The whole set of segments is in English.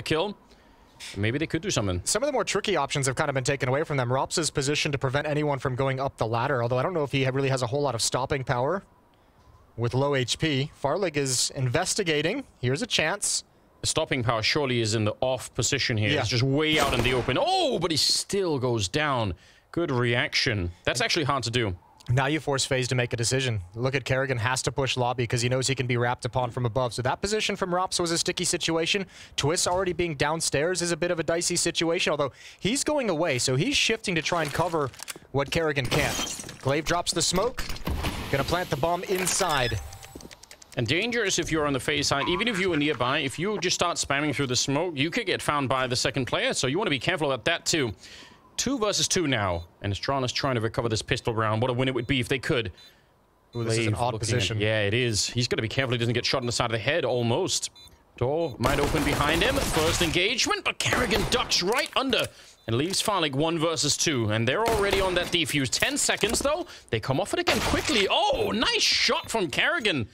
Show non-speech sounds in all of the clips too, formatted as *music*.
the kill, maybe they could do something. Some of the more tricky options have kind of been taken away from them. Rops is positioned to prevent anyone from going up the ladder, although I don't know if he really has a whole lot of stopping power with low HP. Farlig is investigating. Here's a chance. The stopping power surely is in the off position here. Yeah. It's just way out in the open. Oh, but he still goes down. Good reaction. That's actually hard to do. Now you force FaZe to make a decision. Look at Karrigan has to push lobby because he knows he can be wrapped upon from above. So that position from Rops was a sticky situation. Twist already being downstairs is a bit of a dicey situation, although he's going away, so he's shifting to try and cover what Karrigan can't. Glaive drops the smoke. Gonna plant the bomb inside. And dangerous if you're on the FaZe side. Even if you were nearby, if you just start spamming through the smoke, you could get found by the second player. So you want to be careful about that too. Two versus two now. And Astralis trying to recover this pistol round. What a win it would be if they could. Ooh, this is an odd position. At, yeah, it is. He's got to be careful he doesn't get shot in the side of the head, almost. Door might open behind him. First engagement, but Karrigan ducks right under and leaves Farlig one versus two. And they're already on that defuse. 10 seconds, though. They come off it again quickly. Oh, nice shot from Karrigan.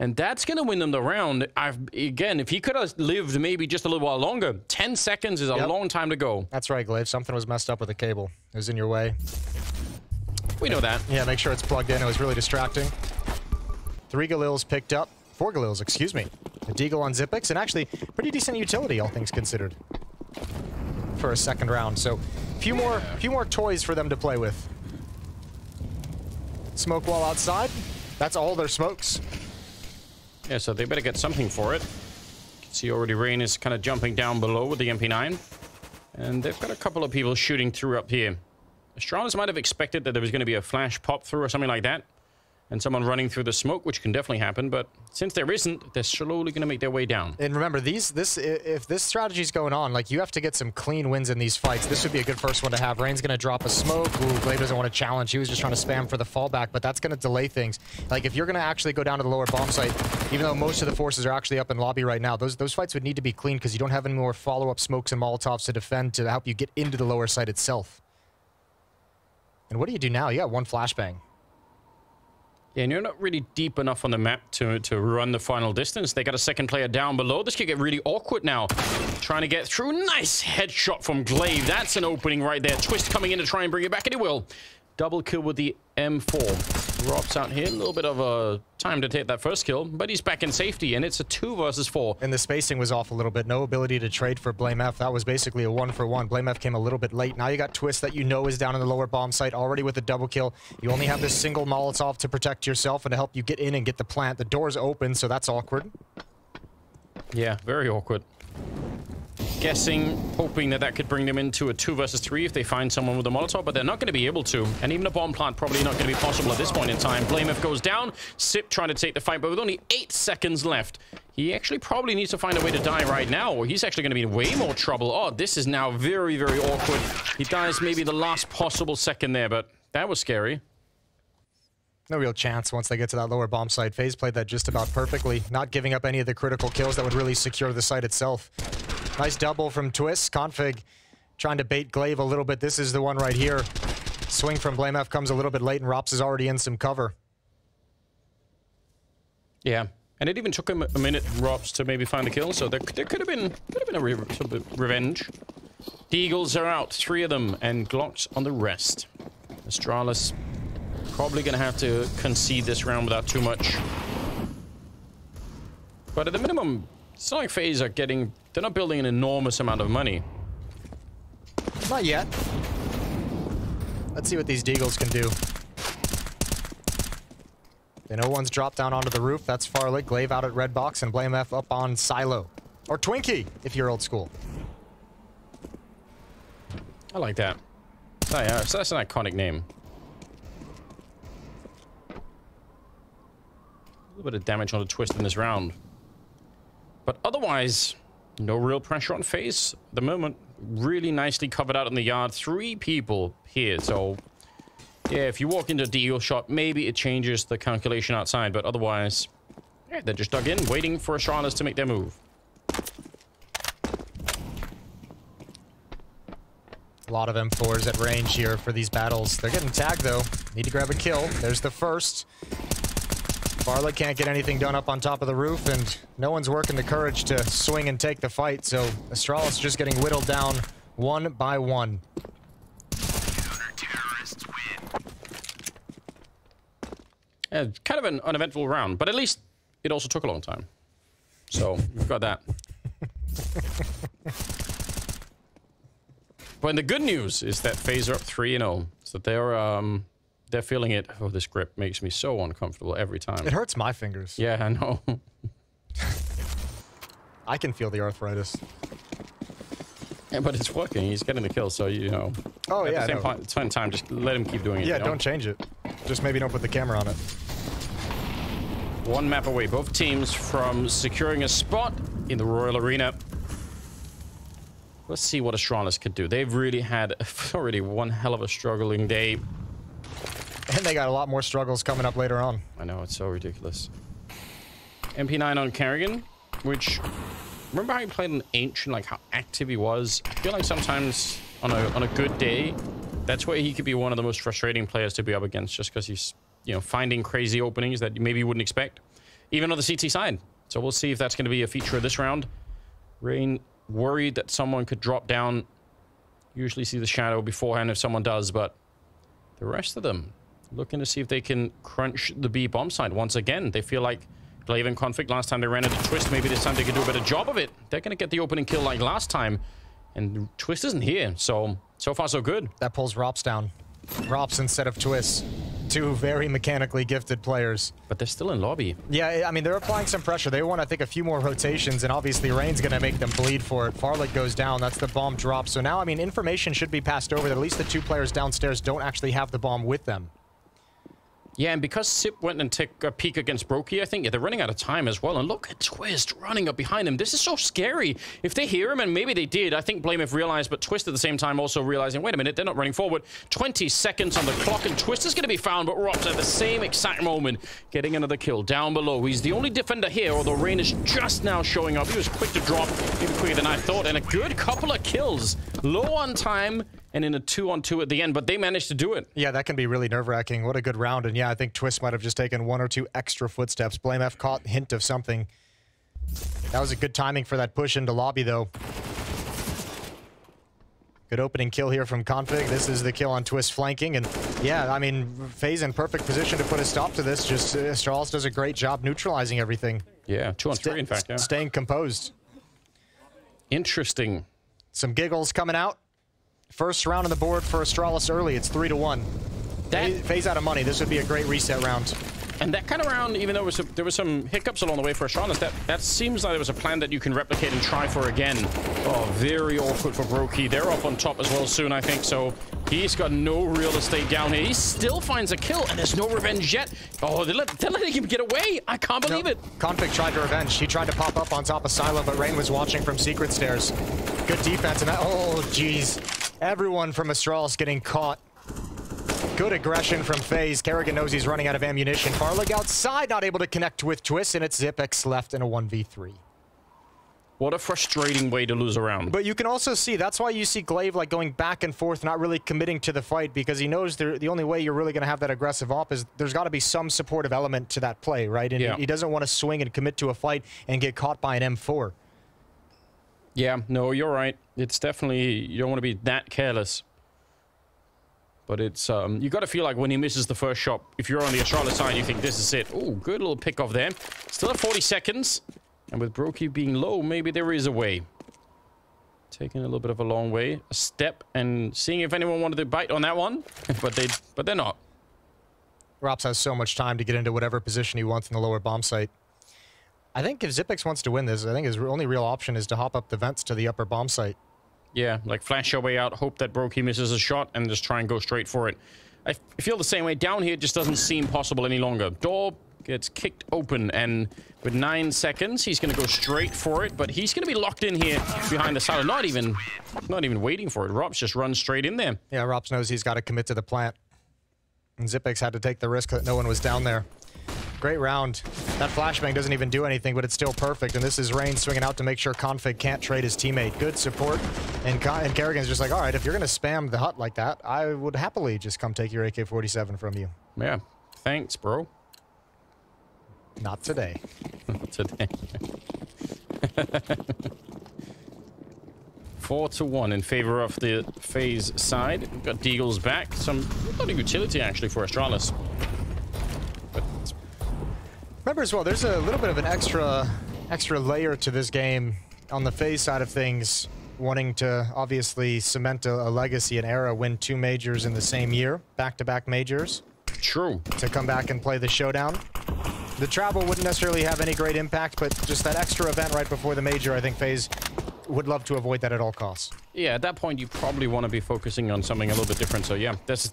And that's going to win them the round. I've, again, if he could have lived maybe just a little while longer, 10 seconds is a Yep. long time to go. That's right, Glaive. Something was messed up with the cable. It was in your way. We know that. Yeah, make sure it's plugged in. It was really distracting. Three Galils picked up. Four Galils, excuse me. A Deagle on Zipix, and actually pretty decent utility, all things considered, for a second round. So, few more, few more toys for them to play with. Smoke wall outside. That's all their smokes. Yeah, so they better get something for it. You can see already Rain is kind of jumping down below with the MP9. And they've got a couple of people shooting through up here. Astralis might have expected that there was going to be a flash pop through or something like that. And someone running through the smoke, which can definitely happen. But since there isn't, they're slowly going to make their way down. And remember, these this if this strategy's going on, like you have to get some clean wins in these fights. This would be a good first one to have. Rain's gonna drop a smoke. Ooh, Glaive doesn't want to challenge. He was just trying to spam for the fallback, but that's gonna delay things. Like if you're gonna actually go down to the lower bomb site, even though most of the forces are actually up in lobby right now, those those fights would need to be clean because you don't have any more follow-up smokes and molotovs to defend to help you get into the lower site itself. And what do you do now? You got one flashbang. Yeah, and you're not really deep enough on the map to, to run the final distance. They got a second player down below. This could get really awkward now. Trying to get through. Nice headshot from Glaive. That's an opening right there. Twist coming in to try and bring it back, and he will. Double kill with the M4. Rops out here. A little bit of a time to take that first kill, but he's back in safety, and it's a two versus four. And the spacing was off a little bit. No ability to trade for Blame F. That was basically a one for one. Blame F came a little bit late. Now you got Twist that you know is down in the lower bomb site already with a double kill. You only have this single Molotov to protect yourself and to help you get in and get the plant. The door's open, so that's awkward. Yeah, very awkward. Guessing, hoping that that could bring them into a two versus three if they find someone with a Molotov, but they're not going to be able to. And even a bomb plant probably not going to be possible at this point in time. Blamef goes down. Sip trying to take the fight, but with only eight seconds left. He actually probably needs to find a way to die right now, or he's actually going to be in way more trouble. Oh, this is now very, very awkward. He dies maybe the last possible second there, but that was scary. No real chance once they get to that lower bomb site. FaZe played that just about perfectly, not giving up any of the critical kills that would really secure the site itself. Nice double from Twist. Config trying to bait Glaive a little bit. This is the one right here. Swing from Blame F comes a little bit late, and Rops is already in some cover. Yeah. And it even took him a minute, Rops, to maybe find the kill, so there, there could have been could have been a re revenge. Deagles are out, three of them, and Glocks on the rest. Astralis probably going to have to concede this round without too much. But at the minimum, like FaZe are getting... They're not building an enormous amount of money. Not yet. Let's see what these Deagles can do. They know one's dropped down onto the roof. That's Farlig. Glaive out at Red Box and Blame F up on Silo. Or Twinkie, if you're old school. I like that. Oh, yeah, so that's an iconic name. A little bit of damage on the twist in this round. But otherwise, no real pressure on FaZe at the moment. Really nicely covered out in the yard. Three people here, so... Yeah, if you walk into a deal shot, maybe it changes the calculation outside, but otherwise... Yeah, they're just dug in, waiting for Astralis to make their move. A lot of M4s at range here for these battles. They're getting tagged, though. Need to grab a kill. There's the first. Farlig can't get anything done up on top of the roof, and no one's working the courage to swing and take the fight, so Astralis just getting whittled down one by one. Yeah, kind of an uneventful round, but at least it also took a long time. So we've got that. *laughs* but the good news is that FaZe are up 3 0. So they're um they're feeling it. Oh, this grip makes me so uncomfortable every time. It hurts my fingers. Yeah, I know. *laughs* I can feel the arthritis. yeah, but it's working. He's getting the kill, so you know. Oh At yeah, the same point, same time, just let him keep doing it. yeah. you know? Don't change it. Just maybe don't put the camera on it. One map away, both teams from securing a spot in the Royal Arena. Let's see what Astralis could do. They've really had *laughs* already one hell of a struggling day. And they got a lot more struggles coming up later on. I know, it's so ridiculous. MP9 on Karrigan, which... Remember how he played an Ancient, like how active he was? I feel like sometimes on a, on a good day, that's where he could be one of the most frustrating players to be up against just because he's, you know, finding crazy openings that maybe you wouldn't expect. Even on the CT side. So we'll see if that's going to be a feature of this round. Rain worried that someone could drop down. Usually see the shadow beforehand if someone does, but the rest of them looking to see if they can crunch the B bomb site once again. They feel like Glaive and Config last time they ran into Twist. Maybe this time they can do a better job of it. They're going to get the opening kill like last time. And Twist isn't here, so so far so good. That pulls Rops down. Rops instead of Twist. Two very mechanically gifted players. But they're still in lobby. Yeah, I mean, they're applying some pressure. They want, I think, a few more rotations, and obviously Rain's going to make them bleed for it. Farlig goes down. That's the bomb drop. So now, I mean, information should be passed over that at least the two players downstairs don't actually have the bomb with them. Yeah, and because Sip went and took a peek against Brokey, I think yeah, they're running out of time as well. And look at Twist running up behind him. This is so scary. If they hear him, and maybe they did, I think Blame have realized, but Twist at the same time also realizing, wait a minute, they're not running forward. 20 seconds on the clock, and Twist is going to be found, but Rops at the same exact moment getting another kill down below. He's the only defender here, although Rain is just now showing up. He was quick to drop, maybe quicker than I thought, and a good couple of kills. Low on time, and in a two-on-two at the end, but they managed to do it. Yeah, that can be really nerve-wracking. What a good round. And yeah, I think Twist might have just taken one or two extra footsteps. Blame F caught hint of something. That was a good timing for that push into lobby, though. Good opening kill here from Config. This is the kill on Twist flanking. And yeah, I mean, FaZe in perfect position to put a stop to this. Just uh, Astralis does a great job neutralizing everything. Yeah, two on three, in fact, yeah. Staying composed. Interesting. Some giggles coming out. First round on the board for Astralis early. It's 3 to 1. That- FaZe- out of money. This would be a great reset round. And that kind of round, even though it was a, there was some hiccups along the way for Astralis, that, that seems like there was a plan that you can replicate and try for again. Oh, very awkward for Brokey. They're up on top as well soon, I think, so he's got no real estate down here. He still finds a kill, and there's no revenge yet. Oh, they're, let, they're letting him get away. I can't believe No, it. Config tried to revenge. He tried to pop up on top of Silo, but Rain was watching from secret stairs. Good defense, and that, oh, jeez. Everyone from Astralis getting caught. Good aggression from FaZe. Karrigan knows he's running out of ammunition. Farlig outside, not able to connect with Twist, and it's Zipex left in a 1v3. What a frustrating way to lose a round. But you can also see, that's why you see Glaive like going back and forth, not really committing to the fight, because he knows the the only way you're really going to have that aggressive op is there's got to be some supportive element to that play, right? And Yeah. he doesn't want to swing and commit to a fight and get caught by an M4. Yeah, no, you're right. It's definitely you don't want to be that careless. But it's um you got to feel like when he misses the first shot, if you're on the Astralis side, you think this is it. Oh, good little pick off there. Still at 40 seconds, and with Brokey being low, maybe there is a way. Taking a little bit of a long way, a step, and seeing if anyone wanted to bite on that one, *laughs* but they but they're not. Rops has so much time to get into whatever position he wants in the lower bomb site. I think if Zipex wants to win this, I think his only real option is to hop up the vents to the upper bomb site. Yeah, like flash your way out, hope that Brokey misses a shot, and just try and go straight for it. I feel the same way. Down here, it just doesn't seem possible any longer. Door gets kicked open, and with nine seconds, he's going to go straight for it, but he's going to be locked in here behind the silo. Not even, not even waiting for it. Rops just runs straight in there. Yeah, Rops knows he's got to commit to the plant. And Zipex had to take the risk that no one was down there. Great round. That flashbang doesn't even do anything, but it's still perfect. And this is Rain swinging out to make sure Config can't trade his teammate. Good support. And, Con and Karrigan's just like, all right, if you're going to spam the hut like that, I would happily just come take your AK-47 from you. Yeah, thanks, bro. Not today. *laughs* Not today. *laughs* Four to one in favor of the FaZe side. We've got Deagle's back. Some a lot of utility actually for Astralis. Remember as well, there's a little bit of an extra extra layer to this game on the FaZe side of things, wanting to obviously cement a, a legacy, an era, win two majors in the same year, back-to-back majors, true. to come back and play the showdown. The travel wouldn't necessarily have any great impact, but just that extra event right before the major, I think FaZe would love to avoid that at all costs. Yeah, at that point you probably want to be focusing on something a little bit different. So yeah, that's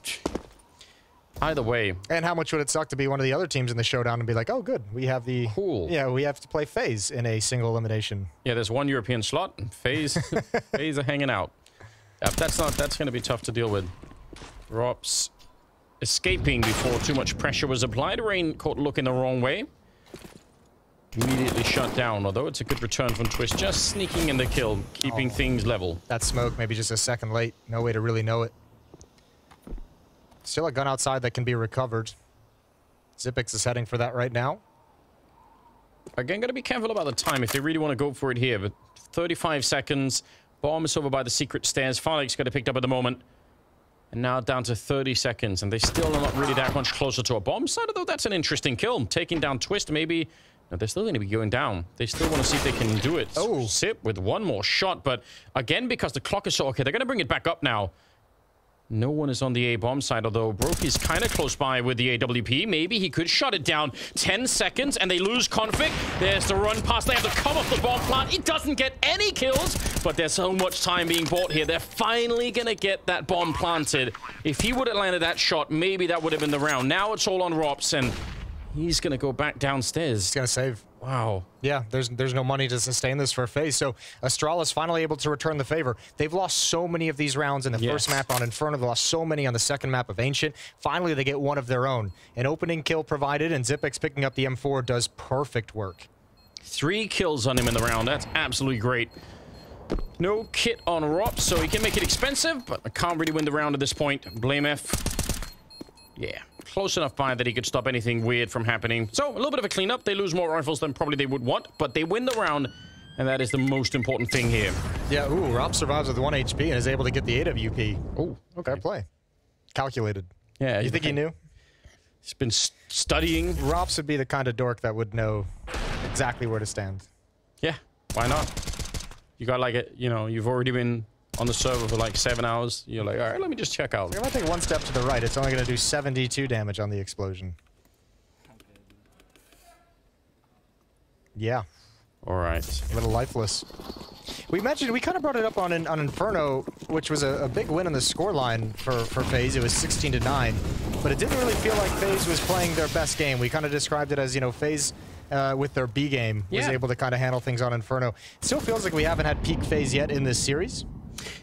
either way. And how much would it suck to be one of the other teams in the showdown and be like, oh, good, we have the Cool. Yeah, we have to play FaZe in a single elimination. Yeah, there's one European slot. FaZe, FaZe *laughs* are hanging out. Yep, that's not. That's going to be tough to deal with. Rops escaping before too much pressure was applied. Rain caught looking the wrong way. Immediately shut down. Although it's a good return from Twist, just sneaking in the kill, keeping Oh. things level. That smoke, maybe just a second late. No way to really know it. Still a gun outside that can be recovered. Zipix is heading for that right now. Again, got to be careful about the time if they really want to go for it here. But 35 seconds. Bomb is over by the secret stairs. Farlig's got it picked up at the moment. And now down to 30 seconds. And they still are not really that much closer to a bomb side, although that's an interesting kill. Taking down Twist, maybe... No, they're still going to be going down. They still want to see if they can do it. Oh. Sip with one more shot. But again, because the clock is so... Okay, they're going to bring it back up now. No one is on the A bomb side, although Brokey is kind of close by with the AWP. Maybe he could shut it down. 10 seconds, and they lose config. There's the run pass. They have to come off the bomb plant. It doesn't get any kills, but there's so much time being bought here. They're finally going to get that bomb planted. If he would have landed that shot, maybe that would have been the round. Now it's all on Rops, and he's going to go back downstairs. He's going to save. Wow. Yeah, there's there's no money to sustain this for FaZe. So Astralis finally able to return the favor. They've lost so many of these rounds in the first map on Inferno. They lost so many on the second map of Ancient. Finally, they get one of their own. An opening kill provided, and Zipix picking up the M4 does perfect work. Three kills on him in the round. That's absolutely great. No kit on Rops, so he can make it expensive, but I can't really win the round at this point. Blame F. Yeah, close enough by that he could stop anything weird from happening. So, a little bit of a cleanup. They lose more rifles than probably they would want, but they win the round, and that is the most important thing here. Yeah, ooh, Rob survives with 1 HP and is able to get the AWP. Oh, Fair play. Calculated. Yeah, You think he knew? He's been studying. Rops would be the kind of dork that would know exactly where to stand. Yeah, why not? You got like a, you know, you've already been on the server for like seven hours. You're like, all right, let me just check out. If I take one step to the right, it's only going to do 72 damage on the explosion. Yeah, All right. a little lifeless. We mentioned, we kind of brought it up on on Inferno, which was a, a big win on the scoreline for, for FaZe. It was 16 to 9, but it didn't really feel like FaZe was playing their best game. We kind of described it as, you know, FaZe uh, with their B game was Yeah. able to kind of handle things on Inferno. It still feels like we haven't had peak FaZe yet in this series.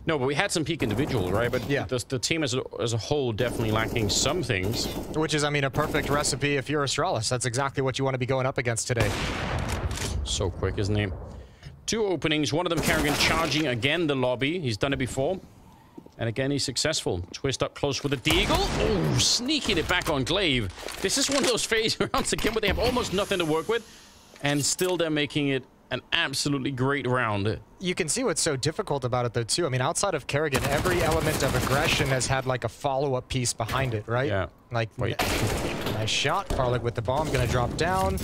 No, but we had some peak individuals, right? But Yeah. the, the team as a, as a whole definitely lacking some things. Which is, I mean, a perfect recipe if you're Astralis. That's exactly what you want to be going up against today. So quick, isn't he? Two openings, one of them Karrigan charging again the lobby. He's done it before. And again, he's successful. Twist up close with a deagle. Oh, sneaking it back on Glaive. This is one of those *laughs* FaZe rounds again where they have almost nothing to work with. And still they're making it an absolutely great round. You can see what's so difficult about it, though, too. I mean, outside of Karrigan, every element of aggression has had, like, a follow-up piece behind it, right? Yeah. Like, Wait. *laughs* nice shot. Farlig with the bomb, gonna drop down.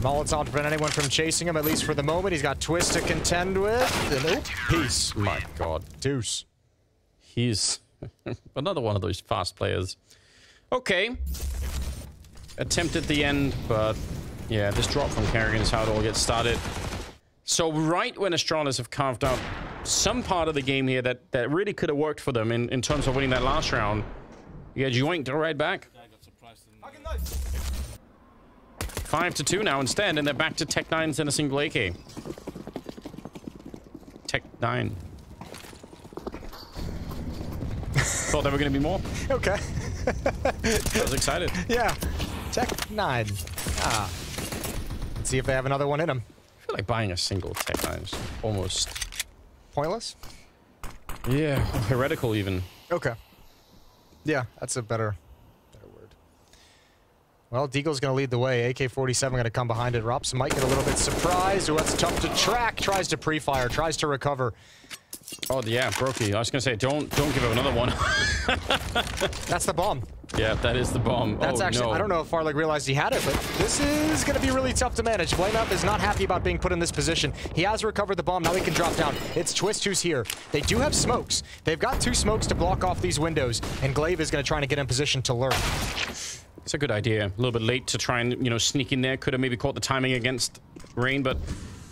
Molotov to prevent anyone from chasing him, at least for the moment. He's got Twist to contend with. And, oop, peace. My God. Deuce. He's *laughs* another one of those fast players. Okay. Attempt at the end, but yeah, this drop from Karrigan is how it all gets started. So right when Astralis have carved out some part of the game here that, that really could have worked for them in, in terms of winning that last round, you get joinked right back. Five to two now instead, and they're back to Tech 9s and a single AK. Tech 9. Thought there were going to be more. *laughs* Okay. I was excited. *laughs* yeah. Tech 9. Ah. See if they have another one in them. I feel like buying a single Tech 9 is almost, Pointless? yeah, heretical even. Okay. Yeah, that's a better, better word. Well, Deagle's going to lead the way. AK-47 going to come behind it. Rops might get a little bit surprised. Ooh, that's tough to track. Tries to pre-fire. Tries to recover. Oh, yeah, Brokey. I was going to say, don't don't give up another one. *laughs* that's the bomb. Yeah, that is the bomb. That's oh, actually, no. I don't know if Farlig realized he had it, but this is going to be really tough to manage. Blame F is not happy about being put in this position. He has recovered the bomb. Now he can drop down. It's Twist who's here. They do have smokes. They've got two smokes to block off these windows, and Glaive is going to try to get in position to lurk. It's a good idea. A little bit late to try and, you know, sneak in there. Could have maybe caught the timing against Rain, but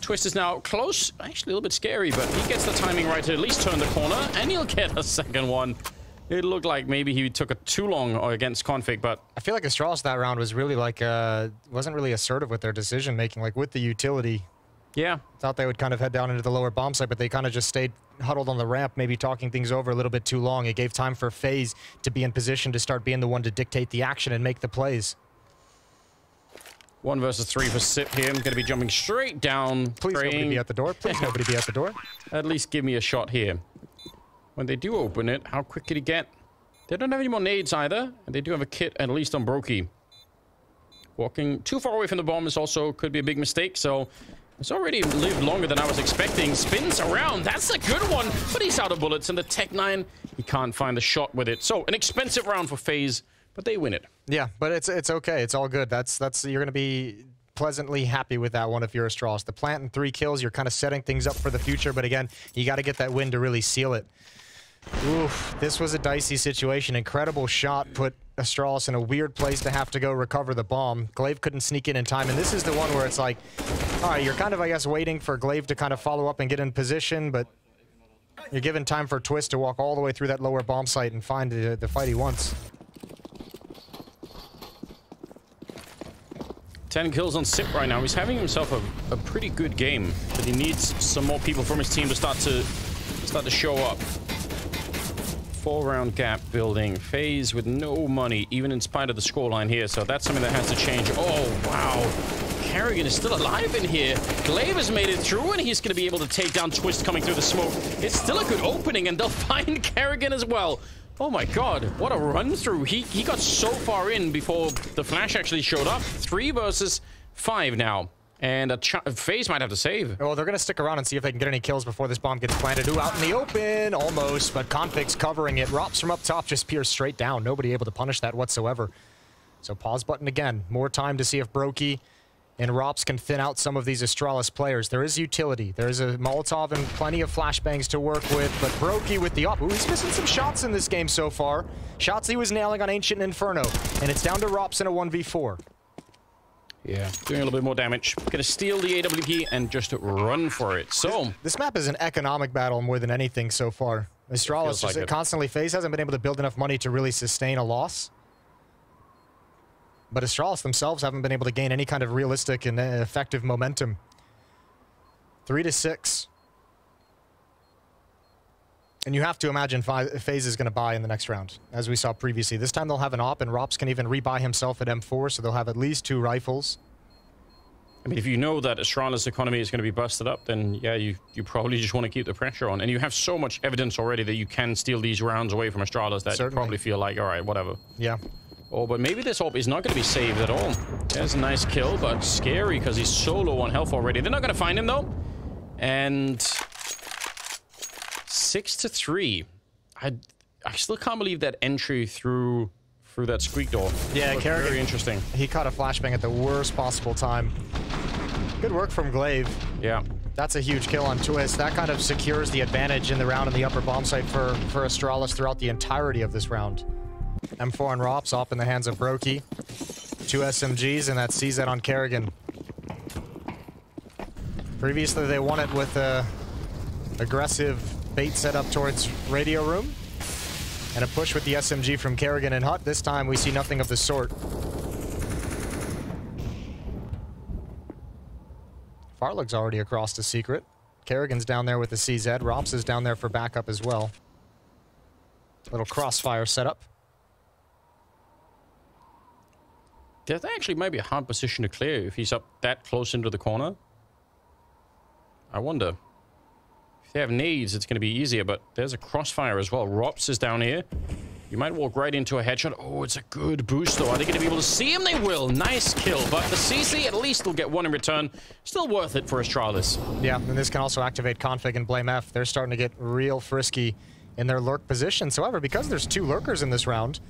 Twist is now close. Actually, a little bit scary, but he gets the timing right to at least turn the corner, and he'll get a *laughs* second one. It looked like maybe he took it too long against Config, but... I feel like Astralis that round was really like, uh, wasn't really assertive with their decision making, like with the utility. Yeah. Thought they would kind of head down into the lower bomb site, but they kind of just stayed huddled on the ramp, maybe talking things over a little bit too long. It gave time for FaZe to be in position to start being the one to dictate the action and make the plays. One versus three for Sip here. I'm going to be jumping straight down. Please praying. nobody be at the door. Please *laughs* nobody be at the door. At least give me a shot here. When they do open it, how quick could he get? They don't have any more nades either, and they do have a kit at least on Brokey. Walking too far away from the bomb is also could be a big mistake, so it's already lived longer than I was expecting. Spins around. That's a good one, but he's out of bullets, and the Tech-9, he can't find the shot with it. So, an expensive round for FaZe, but they win it. Yeah, but it's it's okay. It's all good. That's that's you're going to be pleasantly happy with that one if you're Astralis. The plant and three kills, you're kind of setting things up for the future, but again, you got to get that win to really seal it. Oof, this was a dicey situation. Incredible shot put Astralis in a weird place to have to go recover the bomb. Glaive couldn't sneak in in time, and this is the one where it's like, all right, you're kind of, I guess, waiting for Glaive to kind of follow up and get in position, but you're given time for Twist to walk all the way through that lower bomb site and find the, the fight he wants. 10 kills on Sip right now. He's having himself a, a pretty good game, but he needs some more people from his team to start to start to show up. Four round gap building. FaZe with no money, even in spite of the scoreline here. So that's something that has to change. Oh, wow. Karrigan is still alive in here. Glaive has made it through, and he's going to be able to take down Twist coming through the smoke. It's still a good opening, and they'll *laughs* find Karrigan as well. Oh my god, what a run through. He, he got so far in before the flash actually showed up. Three versus five now. And a FaZe might have to save. Well, they're going to stick around and see if they can get any kills before this bomb gets planted. Ooh, out in the open, almost, but Config's covering it. Rops from up top just pierce straight down. Nobody able to punish that whatsoever. So pause button again. More time to see if Brokey and Rops can thin out some of these Astralis players. There is utility. There is a Molotov and plenty of flashbangs to work with, but Brokey with the op. Ooh, he's missing some shots in this game so far. Shots he was nailing on Ancient Inferno, and it's down to Rops in a 1v4. Yeah, doing a little bit more damage. Gonna steal the AWP and just run for it. So this, this map is an economic battle more than anything so far. Astralis just like constantly FaZe hasn't been able to build enough money to really sustain a loss. But Astralis themselves haven't been able to gain any kind of realistic and effective momentum. Three to six. And you have to imagine FaZe is going to buy in the next round, as we saw previously. This time they'll have an op, and Rops can even rebuy himself at M4, so they'll have at least two rifles. I mean, if you know that Astralis' economy is going to be busted up, then yeah, you, you probably just want to keep the pressure on. And you have so much evidence already that you can steal these rounds away from Astralis that Certainly. you probably feel like, all right, whatever. Yeah. Oh, but maybe this op is not going to be saved at all. There's a nice kill, but scary because he's so low on health already. They're not going to find him, though. And six to three. I I still can't believe that entry through through that squeak door. Yeah, Karrigan, very interesting. He caught a flashbang at the worst possible time. Good work from Glaive. Yeah. That's a huge kill on Twist. That kind of secures the advantage in the round in the upper bomb site for, for Astralis throughout the entirety of this round. M4 and Rops off in the hands of Brokey. Two SMGs, and that CZ on Karrigan. Previously, they won it with a aggressive bait set up towards radio room. And a push with the SMG from Karrigan and Hut. This time we see nothing of the sort. Farlig's already across the secret. Karrigan's down there with the CZ. Rops is down there for backup as well. Little crossfire setup. That actually might be a hard position to clear if he's up that close into the corner. I wonder. If they have needs, it's going to be easier, but there's a crossfire as well. Rops is down here. You might walk right into a headshot. Oh, it's a good boost, though. Are they going to be able to see him? They will. Nice kill. But the CZ at least will get one in return. Still worth it for Astralis. Yeah, and this can also activate Config and Blame F. They're starting to get real frisky in their lurk positions. However, because there's two lurkers in this round,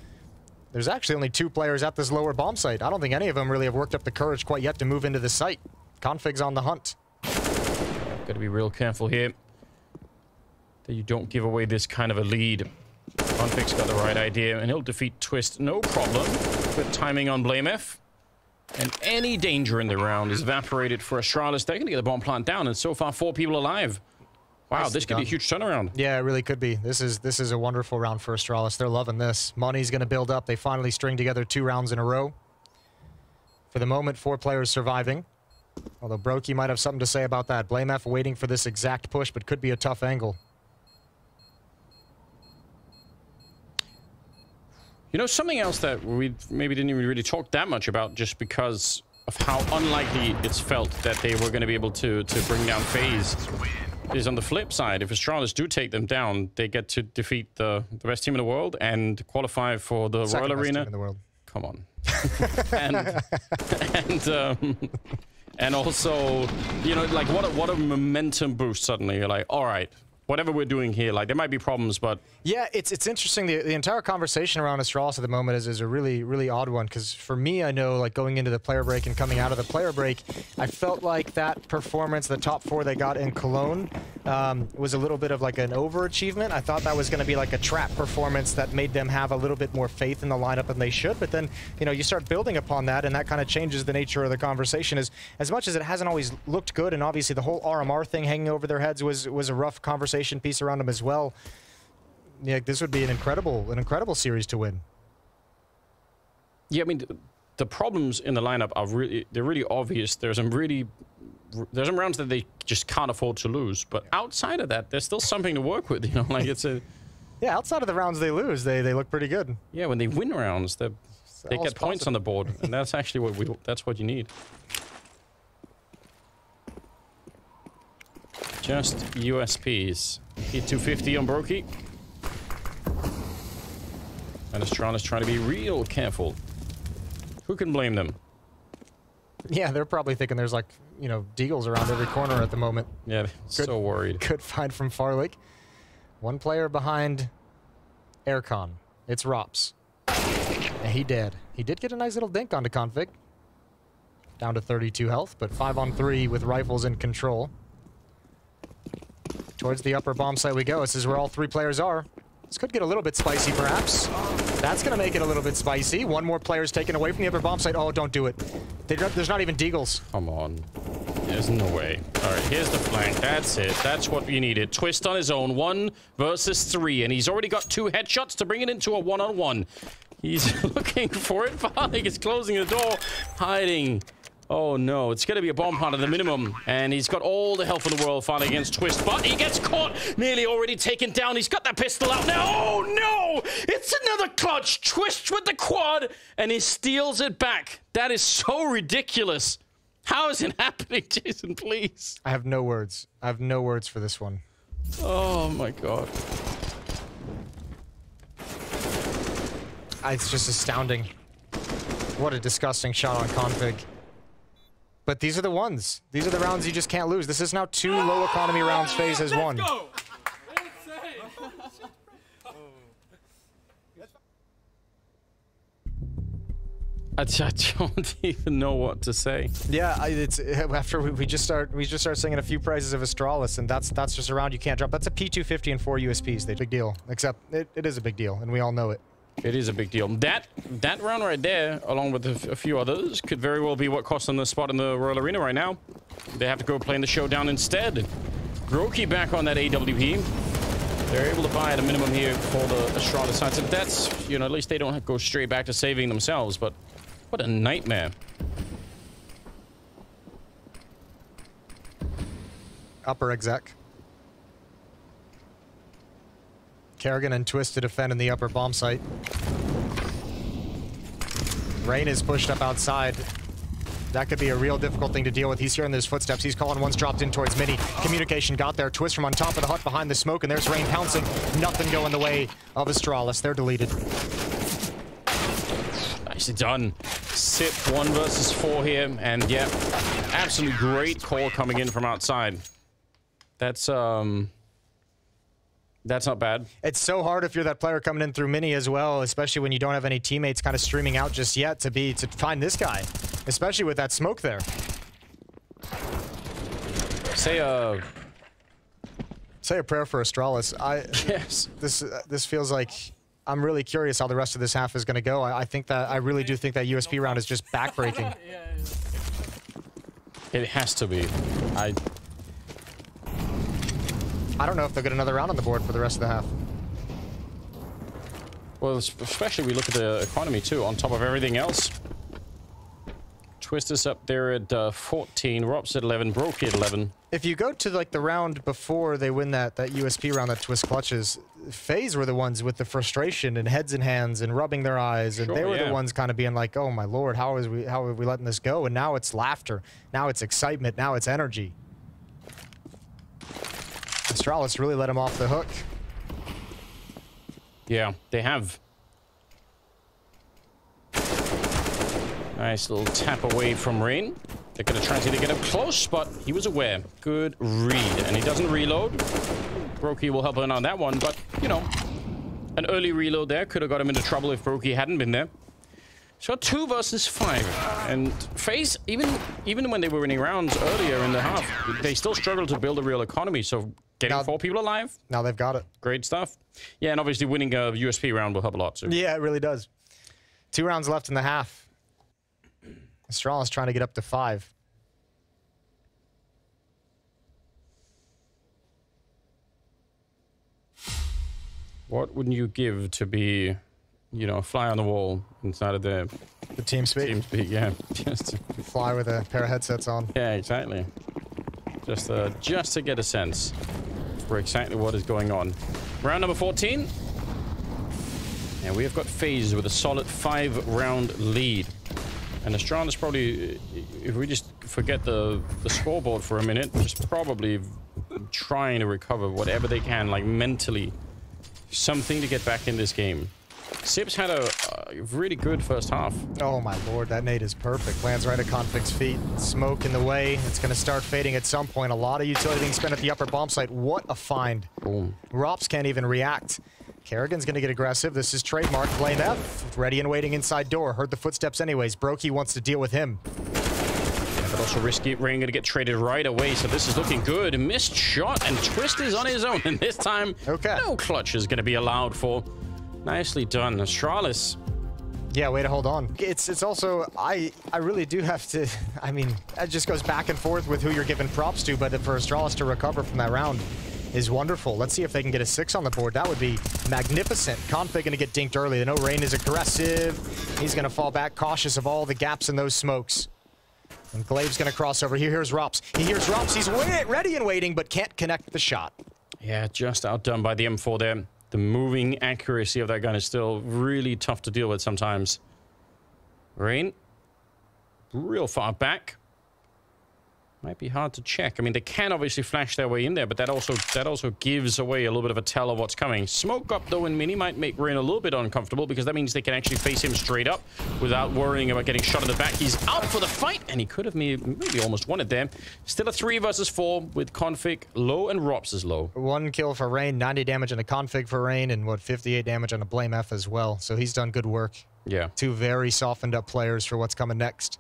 there's actually only two players at this lower bomb site. I don't think any of them really have worked up the courage quite yet to move into the site. Config's on the hunt. Got to be real careful here that you don't give away this kind of a lead. Config's got the right idea, and he'll defeat Twist no problem. Good timing on Blamef. And any danger in the round is evaporated for Astralis. They're going to get the bomb plant down, and so far four people alive. Wow, this could be a huge turnaround. Yeah, it really could be. This is this is a wonderful round for Astralis. They're loving this. Money's going to build up. They finally string together two rounds in a row. For the moment, four players surviving. Although Brokey might have something to say about that. Blame F waiting for this exact push, but could be a tough angle. You know, something else that we maybe didn't even really talk that much about just because of how unlikely it's felt that they were going to be able to, to bring down FaZe is on the flip side, if Astralis do take them down, they get to defeat the, the best team in the world and qualify for the Second Royal Arena. in the world. Come on. *laughs* and and um, and also, you know, like what a, what a momentum boost suddenly. You're like, all right, whatever we're doing here, like there might be problems, but Yeah, it's it's interesting. The, the entire conversation around Astralis at the moment is, is a really really odd one because for me, I know like going into the player break and coming out of the player break, I felt like that performance, the top four they got in Cologne, um, was a little bit of like an overachievement. I thought that was going to be like a trap performance that made them have a little bit more faith in the lineup than they should. But then you know you start building upon that, and that kind of changes the nature of the conversation. As as much as it hasn't always looked good, and obviously the whole RMR thing hanging over their heads was was a rough conversation piece around them as well yeah, this would be an incredible, an incredible series to win. Yeah, I mean, the, problems in the lineup are really, they're really obvious. There's some really, there's some rounds that they just can't afford to lose. But outside of that, there's still something to work with, *laughs* you know, like it's a, Yeah, outside of the rounds they lose, they they look pretty good. yeah, when they win rounds, they they get points on the board. And that's actually what we, that's what you need. Just USPs. P250 on Brokey. And Astralis trying to be real careful. Who can blame them? Yeah, they're probably thinking there's like you know deagles around every corner at the moment. Yeah, so worried. Good find from Farlig. One player behind Aircon. It's Rops. And he dead. He did get a nice little dink onto Config. Down to 32 health, but 5 on 3 with rifles in control. Towards the upper bomb site we go. This is where all three players are. This could get a little bit spicy, perhaps. That's going to make it a little bit spicy. One more player is taken away from the upper bomb site. Oh, don't do it. There's not even deagles. Come on. There's no way. All right, here's the flank. That's it. That's what we needed. Twist on his own. One versus three. And he's already got two headshots to bring it into a one-on-one. He's *laughs* looking for it. Farlig is closing the door. Hiding. Oh, no. It's going to be a bomb plant at the minimum. And he's got all the health in the world fighting against Twist. But he gets caught. Nearly already taken down. He's got that pistol out now. Oh, no. It's another clutch. Twist with the quad. And he steals it back. That is so ridiculous. How is it *laughs* happening, Jason, please? I have no words. I have no words for this one. Oh my god. Uh, It's just astounding. What a disgusting shot on config. But these are the ones. These are the rounds you just can't lose. This is now two low economy rounds FaZe has won. I, j- I don't *laughs* even know what to say. Yeah, I- it's *laughs* after we, we just start we just start singing a few praises of Astralis, and that's that's just a round you can't drop. That's a P250 and four USPs. They big deal. Except it, it is a big deal, and we all know it. It is a big deal. That that round right there, along with a, few others, could very well be what cost them the spot in the Royal Arena right now. They have to go play in the showdown instead. Brokey back on that AWP. They're able to buy at a minimum here for the Astralis side. So that's, you know, at least they don't have to go straight back to saving themselves. But what a nightmare. Upper exec. Karrigan and Twist to defend in the upper bomb site. Rain is pushed up outside. That could be a real difficult thing to deal with. He's hearing those footsteps. He's calling one's dropped in towards Mini. Communication got there. Twist from on top of the hut behind the smoke, and there's Rain pouncing. Nothing going the way of Astralis. They're deleted. Nicely done. Sip one versus four here, and yeah, absolutely great call coming in from outside. That's um, that's not bad. It's so hard if you're that player coming in through Mini as well, especially when you don't have any teammates kind of streaming out just yet to be to find this guy, especially with that smoke there. Say uh, Say a prayer for Astralis. I yes. this uh, this feels like I'm really curious how the rest of this half is going to go. I, I think that I really do think that USP round is just backbreaking. *laughs* It has to be. I I don't know if they'll get another round on the board for the rest of the half. well, especially we look at the economy too. On top of everything else, Twist is up there at uh, 14, Rops at 11, Brokey at 11. If you go to like the round before they win that that USP round that Twist clutches, FaZe were the ones with the frustration and heads in hands and rubbing their eyes, and Sure, they were yeah. the ones kind of being like, "Oh my lord, how is we how are we letting this go?" And now it's laughter, now it's excitement, now it's energy. Astralis really let him off the hook. Yeah, they have. Nice little tap away from Rain. They're going to try to get up close, but he was aware. Good read. And he doesn't reload. Brokey will help him on that one, but, you know, an early reload there could have got him into trouble if Brokey hadn't been there. So two versus five. And FaZe, even even when they were winning rounds earlier in the half, they still struggled to build a real economy. So getting Now- four people alive, Now they've got it. great stuff. Yeah, and obviously winning a USP round will help a lot too. Yeah, it really does. Two rounds left in the half. Astralis trying to get up to five. What wouldn't you give to be, you know, a fly on the wall inside of the The team speak. team speak? Yeah, *laughs* just to Fly with a pair of headsets on. yeah, exactly. Just uh, just to get a sense for exactly what is going on. Round number 14. And we have got FaZe with a solid five-round lead. And Astralis probably, if we just forget the, the scoreboard for a minute, just probably trying to recover whatever they can, like mentally, something to get back in this game. Sips had a, a really good first half. Oh my lord, that nade is perfect. Lands right at Config's feet. Smoke in the way. It's going to start fading at some point. A lot of utility being spent at the upper bomb site. What a find. Boom. Rops can't even react. Karrigan's going to get aggressive. This is trademark. Blame F. Ready and waiting inside door. Heard the footsteps anyways. Brokey wants to deal with him. But also risky. Rain gonna get traded right away, so this is looking good. Missed shot, and Twist is on his own, *laughs* and this time, Okay. no clutch is gonna be allowed for. Nicely done, Astralis. Yeah, way to hold on. It's it's also I I really do have to. *laughs* I mean, it just goes back and forth with who you're giving props to. But for Astralis to recover from that round is wonderful. Let's see if they can get a six on the board. That would be magnificent. Config gonna get dinked early. They know Rain is aggressive. He's gonna fall back, cautious of all the gaps in those smokes. And Glaive's gonna cross over. Here, here's Rops. He hears Rops. He's ready and waiting, but can't connect the shot. Yeah, just outdone by the M4 there. The moving accuracy of that gun is still really tough to deal with sometimes. Rain, real far back. Might be hard to check. I mean, they can obviously flash their way in there, but that also that also gives away a little bit of a tell of what's coming. Smoke up, though, in Mini might make Rain a little bit uncomfortable because that means they can actually face him straight up without worrying about getting shot in the back. He's out for the fight, and he could have maybe, maybe almost won it there. Still a three versus four with Config low and Rops is low. One kill for Rain, 90 damage on a config for Rain, and what 58 damage on a Blame F as well. So he's done good work. Yeah. Two very softened up players for what's coming next.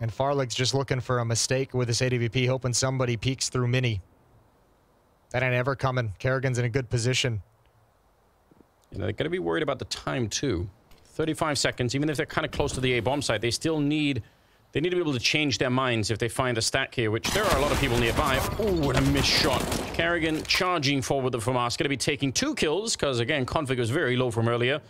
And Farlig's just looking for a mistake with this AWP, hoping somebody peeks through Mini. That ain't ever coming. Karrigan's in a good position. You know, they're going to be worried about the time too. 35 seconds, even if they're kind of close to the A bomb site, they still need they need to be able to change their minds if they find a stack here, which there are a lot of people nearby. Oh, what a missed shot. Karrigan charging forward the FAMAS, going to be taking two kills, because again, config was very low from earlier.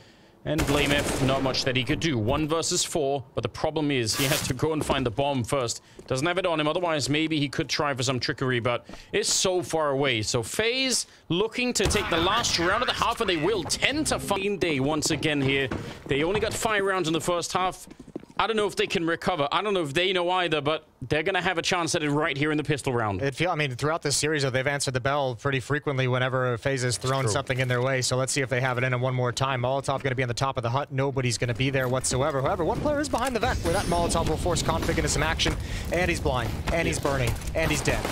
And Blame F, not much that he could do. One versus four, but the problem is he has to go and find the bomb first. Doesn't have it on him, otherwise maybe he could try for some trickery, but it's so far away. So FaZe looking to take the last round of the half, and they will. 10 to 5 day once again here. They only got five rounds in the first half. I don't know if they can recover. I don't know if they know either, but they're going to have a chance at it right here in the pistol round. It feel, I mean, throughout this series, though, they've answered the bell pretty frequently whenever FaZe has thrown something in their way. So let's see if they have it in them one more time. Molotov going to be on the top of the hut. Nobody's going to be there whatsoever. However, one player is behind the vent where that Molotov will force Config into some action. And he's blind. And he's burning. And he's dead.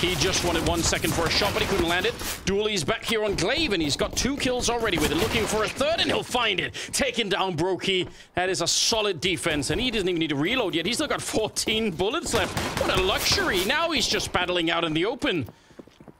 He just wanted one second for a shot, but he couldn't land it. Dualies back here on Glaive, and he's got two kills already with it. Looking for a third, and he'll find it. Taking down Brokey. That is a solid defense, and he doesn't even need to reload yet. He's still got 14 bullets left. What a luxury. Now he's just battling out in the open.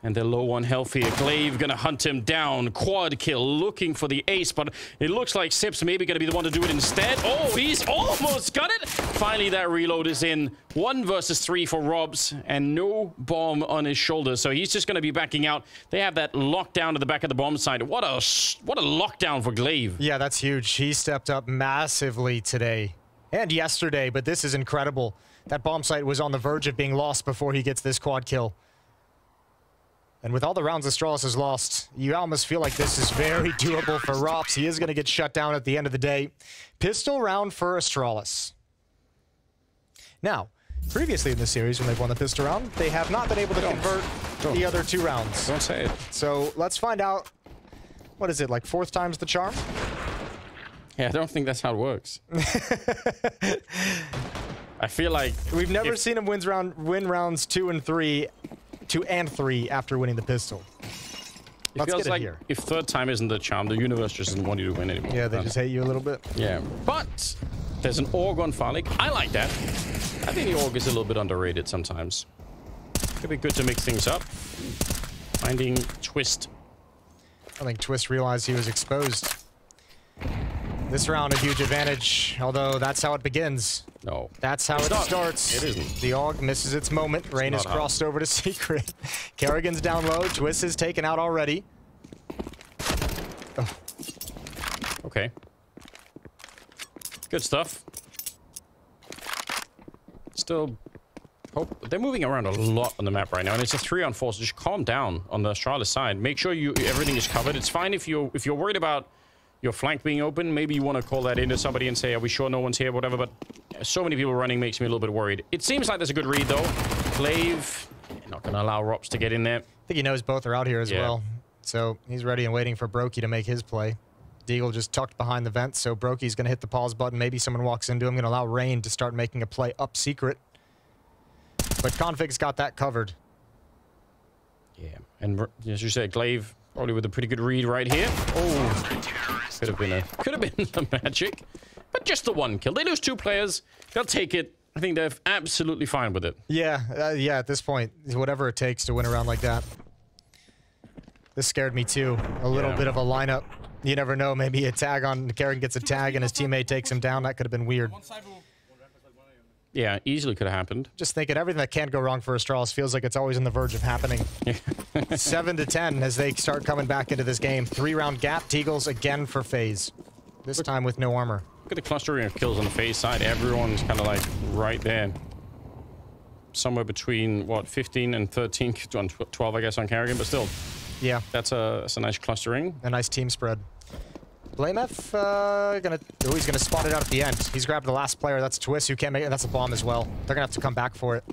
And they're low on health here. Glaive gonna hunt him down. Quad kill, looking for the ace, but it looks like Sips maybe gonna be the one to do it instead. Oh, he's almost got it! Finally, that reload is in. One versus three for Rops, and no bomb on his shoulder, so he's just gonna be backing out. They have that lockdown to the back of the bomb side. What a what a lockdown for Glaive. Yeah, that's huge. He stepped up massively today and yesterday, but this is incredible. That bomb site was on the verge of being lost before he gets this quad kill. And with all the rounds Astralis has lost, you almost feel like this is very doable for Rops. He is going to get shut down at the end of the day. Pistol round for Astralis. Now, previously in the series, when they've won the pistol round, they have not been able to Don't. convert Don't. the other two rounds. Don't say it. So let's find out, what is it, like fourth time's the charm? Yeah, I don't think that's how it works. *laughs* I feel like We've never seen him wins round win rounds two and three, two and three after winning the pistol. It Let's feels get it like here. if third time isn't the charm, the universe just doesn't want you to win anymore. Yeah, they just hate you a little bit. Yeah, but there's an AUG on Farlig. I like that. I think the AUG is a little bit underrated sometimes. Could be good to mix things up. Finding twist. I think Twist realized he was exposed. This round a huge advantage, although that's how it begins. No. That's how It's it not. starts. It isn't. The AUG misses its moment. Rain has crossed over to *laughs* Secret. Karrigan's down low. Twist is taken out already. *sighs* Okay. Good stuff. Still, hope they're moving around a lot on the map right now, and it's a three on four. So just calm down on the Astralis side. Make sure you everything is covered. It's fine if you if you're worried about your flank being open. Maybe you want to call that into somebody and say, "Are we sure no one's here?" Whatever. But so many people running makes me a little bit worried. It seems like there's a good read though. Glaive, not going to allow Rops to get in there. I think he knows both are out here as Yeah. well. So he's ready and waiting for Brokey to make his play. Deagle just tucked behind the vent, so Brokey's going to hit the pause button. Maybe someone walks into him, going to allow Rain to start making a play up secret. But Config's got that covered. Yeah, and as you said, Glaive probably with a pretty good read right here. Oh, could have been a could have been *laughs* a magic, but just the one kill. They lose two players. They'll take it. I think they're absolutely fine with it. Yeah, uh, yeah, at this point, whatever it takes to win a round like that. This scared me too. A little Yeah. bit of a lineup. You never know, maybe a tag on Karrigan gets a tag and his teammate takes him down. That could have been weird. Yeah, easily could have happened. Just thinking everything that can't go wrong for Astralis feels like it's always on the verge of happening. *laughs* Seven to ten as they start coming back into this game. Three round gap. Deagles again for FaZe. This time with no armor. Look at the clustering of kills on the FaZe side. Everyone's kind of like right there. Somewhere between what 15 and 13, *laughs* 12, I guess, on Karrigan, but still, Yeah, that's a that's a nice clustering. a nice team spread. Blame F, uh, gonna, oh, he's gonna spot it out at the end. He's grabbed the last player. That's a Twist, who can't make it. That's a bomb as well. They're gonna have to come back for it.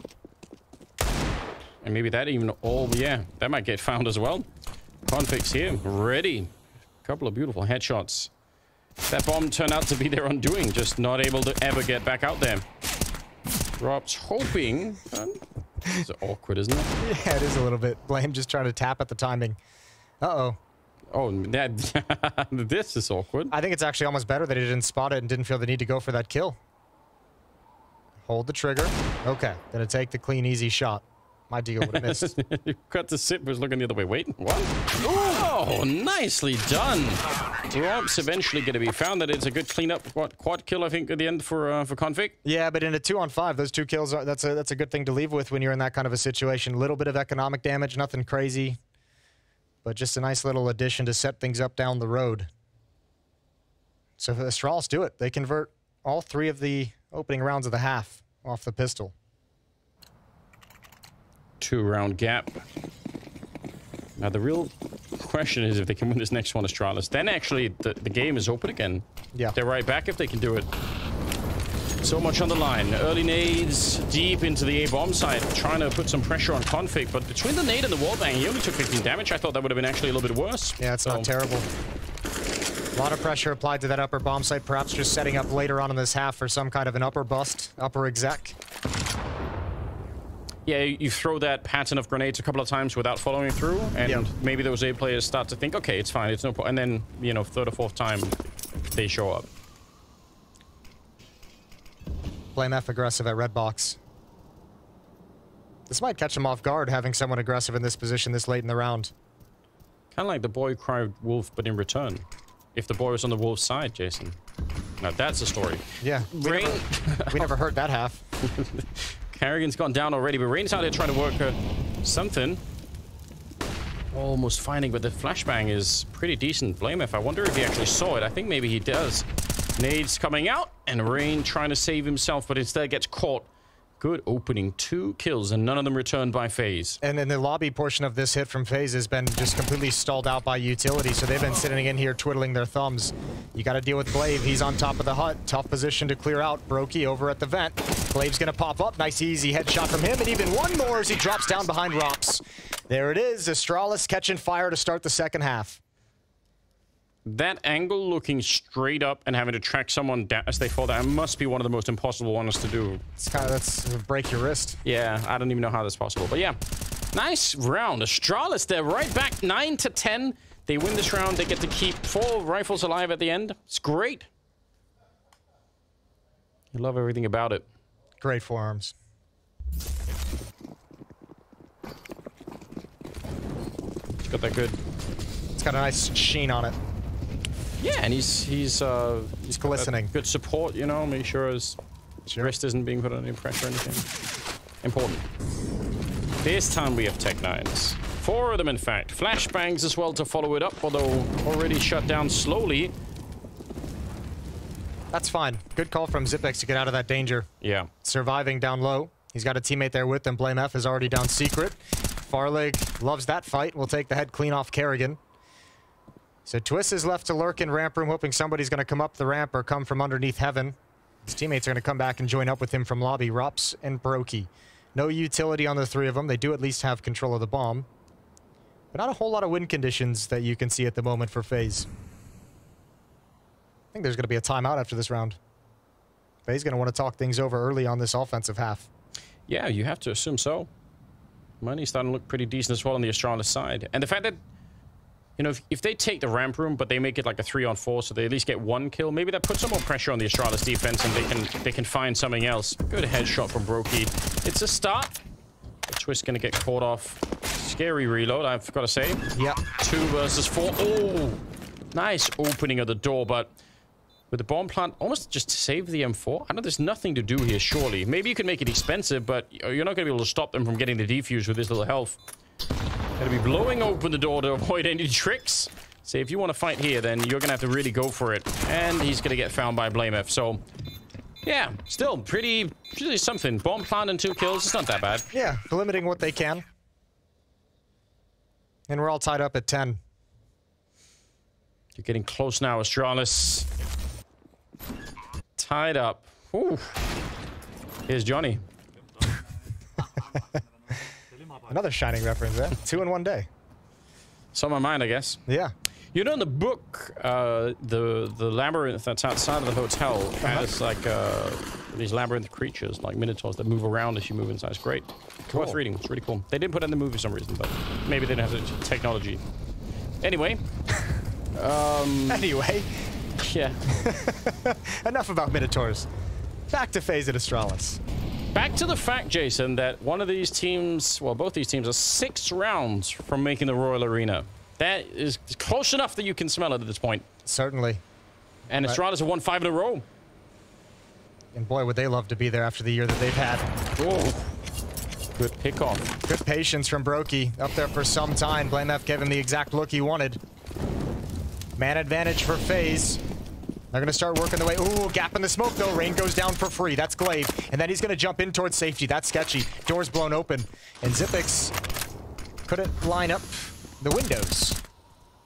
And maybe that even all, yeah, that might get found as well. Config here, ready. Couple of beautiful headshots. That bomb turned out to be their undoing, just not able to ever get back out there. Rops hoping. Um, it's awkward, isn't it? *laughs* Yeah, it is a little bit. Blame just trying to tap at the timing. Uh-oh. Oh, that. *laughs* this is awkward. I think it's actually almost better that he didn't spot it and didn't feel the need to go for that kill. Hold the trigger. Okay, gonna take the clean, easy shot. My deal would have missed. *laughs* you got the sip was looking the other way. Wait, what? Oh, nicely done. Rops eventually going to be found. That it's a good cleanup what, quad kill, I think, at the end for uh, for Config. yeah, but in a two on five, those two kills are that's a that's a good thing to leave with when you're in that kind of a situation. A little bit of economic damage, nothing crazy. But just a nice little addition to set things up down the road. So if the Astralis do it. They convert all three of the opening rounds of the half off the pistol. two round gap. Now the real question is if they can win this next one Astralis. Then actually the, the game is open again. Yeah. They're right back if they can do it. So much on the line. Early nades deep into the A-bomb site, trying to put some pressure on Config, but between the nade and the wallbang, he only took 15 damage. I thought that would have been actually a little bit worse. Yeah, it's So- not terrible. A lot of pressure applied to that upper bomb site, perhaps just setting up later on in this half for some kind of an upper bust, upper exec. Yeah, you throw that pattern of grenades a couple of times without following through, and Yeah. maybe those A players start to think, okay, it's fine, it's no point. And then, you know, third or fourth time, they show up. Blame F aggressive at red box. This might catch him off guard, having someone aggressive in this position this late in the round. Kind of like the boy cried wolf, but in return. If the boy was on the wolf's side, Jason. Now that's a story. Yeah, we Rain, never, *laughs* we never heard that half. *laughs* Karrigan's gone down already, but Rain's out there trying to work uh, something. Almost finding, but the flashbang is pretty decent. Blame F I wonder if he actually saw it. I think maybe he does. Nades coming out, and Rain trying to save himself, but instead gets caught. Good opening. Two kills, and none of them returned by FaZe. And then the lobby portion of this hit from FaZe has been just completely stalled out by utility, so they've been sitting in here twiddling their thumbs. You got to deal with Glaive. He's on top of the hut. Tough position to clear out. Brokey over at the vent. Glaive's going to pop up. Nice easy headshot from him, and even one more as he drops down behind Rops. There it is. Astralis catching fire to start the second half. That angle looking straight up and having to track someone down as they fall down must be one of the most impossible ones to do. It's kind of that's break your wrist. Yeah, I don't even know how that's possible. But yeah, nice round. Astralis, they're right back 9 to 10. They win this round. They get to keep four rifles alive at the end. It's great. I love everything about it. Great forearms. It's got that good. It's got a nice sheen on it. Yeah, and he's he's uh he's glistening. Good support, you know, make sure his Sure. wrist isn't being put under any pressure or anything. Important. This time we have Tech Nines. Four of them, in fact. Flashbangs as well to follow it up, although already shut down slowly. That's fine. Good call from Xyp9x to get out of that danger. Yeah. surviving down low. He's got a teammate there with him. Blame F is already down secret. Farlig loves that fight. We'll take the head clean off Karrigan. So Twist is left to lurk in ramp room, hoping somebody's going to come up the ramp or come from underneath heaven. His teammates are going to come back and join up with him from lobby. Rops and Brokey. No utility on the three of them. They do at least have control of the bomb. But not a whole lot of win conditions that you can see at the moment for FaZe. I think there's going to be a timeout after this round. FaZe going to want to talk things over early on this offensive half. Yeah, you have to assume so. Money's starting to look pretty decent as well on the Astralis side. And the fact that, you know, if, if they take the ramp room, but they make it like a three on four, so they at least get one kill, maybe that puts some more pressure on the Astralis defense and they can they can find something else. Good headshot from Brokey. It's a start. The twist gonna get caught off. Scary reload, I've got to say. Yeah. Two versus four. Oh, nice opening of the door, but with the bomb plant, almost just to save the M4. I know there's nothing to do here, surely. Maybe you can make it expensive, but you're not going to be able to stop them from getting the defuse with this little health. Gonna be blowing open the door to avoid any tricks. Say, if you want to fight here, then you're gonna have to really go for it. And he's gonna get found by Blame F. So, yeah, still pretty, pretty something. Bomb plant and two kills. It's not that bad. Yeah, limiting what they can. And we're all tied up at 10. You're getting close now, Astralis. Tied up. Ooh. Here's Johnny. *laughs* Another Shining reference, there. Two in one day. It's on my mind, I guess. Yeah. You know, in the book, uh, the the labyrinth that's outside of the hotel has like uh, these labyrinth creatures, like minotaurs, that move around as you move inside. It's great. It's worth reading. It's really cool. They didn't put it in the movie for some reason, but maybe they didn't have the technology. Anyway, *laughs* um, Anyway, yeah. *laughs* enough about Minotaurs. Back to FaZe and Astralis. Back to the fact, Jason, that one of these teams, well, both these teams are six rounds from making the Royal Arena. That is close enough that you can smell it at this point. Certainly. And Right. Astralis have won five in a row. And boy, would they love to be there after the year that they've had. Good pickoff. Good patience from Brokey. Up there for some time. Blame F gave him the exact look he wanted. Man advantage for FaZe. They're going to start working the way. Ooh, gap in the smoke, though. Rain goes down for free. That's Glaive. And then he's going to jump in towards safety. That's sketchy. Doors blown open. And Xyp9x couldn't line up the windows.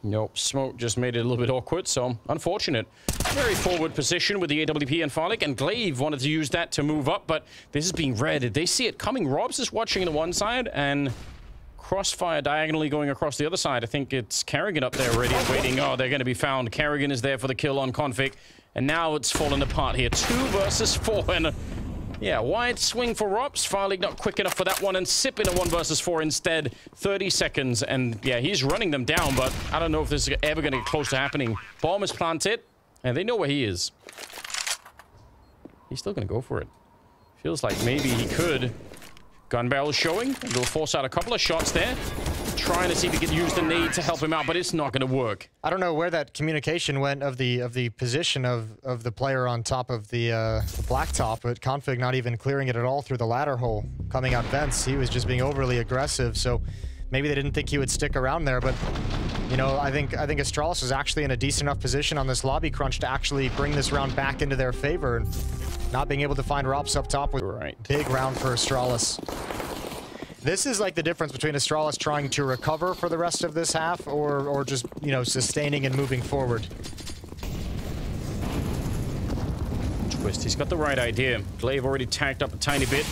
Nope, smoke just made it a little bit awkward, so unfortunate. Very forward position with the AWP and Farlig, and Glaive wanted to use that to move up, but this is being read. They see it coming. Rops is watching the one side, and Crossfire diagonally going across the other side. I think it's Karrigan up there already waiting. Oh, they're going to be found. Karrigan is there for the kill on Config, and now it's fallen apart here. Two versus four, and uh, yeah, wide swing for Rops. Farlig not quick enough for that one and sip in a one versus four instead. 30 seconds. And yeah, he's running them down, but I don't know if this is ever going to get close to happening. Bomb is planted, and they know where he is. He's still going to go for it. Feels like maybe he could. Gun barrel showing. We'll force out a couple of shots there trying to see if he can use the nade to help him out, but it's not going to work. I don't know where that communication went of the of the position of of the player on top of the, uh, the blacktop, but Config not even clearing it at all through the ladder hole coming out vents. He was just being overly aggressive, so maybe they didn't think he would stick around there, but you know, I think I think Astralis is actually in a decent enough position on this lobby crunch to actually bring this round back into their favor not being able to find Rops up top with right. big round for Astralis. This is like the difference between Astralis trying to recover for the rest of this half or, or just, you know, sustaining and moving forward. Twist, he's got the right idea. Glaive already tagged up a tiny bit.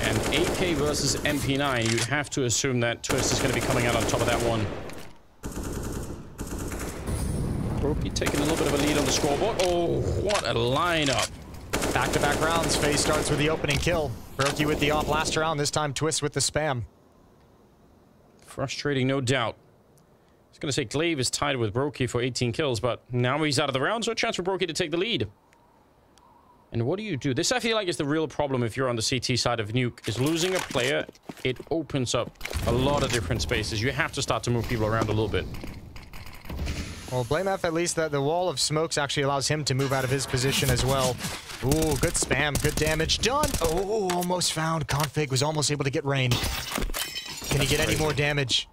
And AK versus MP9, you'd have to assume that Twist is going to be coming out on top of that one. Ropey taking a little bit of a lead on the scoreboard. Oh, what a lineup. Back-to-back -back rounds. FaZe starts with the opening kill. Brokey with the off last round. This time Twist with the spam. Frustrating, no doubt. I was going to say Glaive is tied with Brokey for 18 kills, but now he's out of the round, so a chance for Brokey to take the lead. And what do you do? This, I feel like, is the real problem if you're on the CT side of Nuke, is losing a player, it opens up a lot of different spaces. You have to start to move people around a little bit. Well, Blame F, at least that the wall of smokes actually allows him to move out of his position as well. Ooh, good spam, good damage done. Oh, almost found. Config was almost able to get rain. Can he get any more damage?